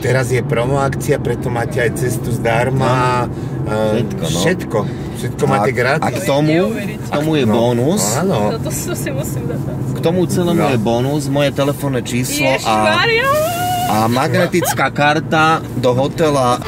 teraz je promo akcia, preto máte aj cestu zdarma. No. Eh, všetko, no. všetko, všetko a, máte gratis. A k tomu, k tomu je no, bonus. Áno. No, to, to si musím dať. K tomu celému no. je bonus, moje telefónne číslo Ježiš, a, a magnetická karta do hotela.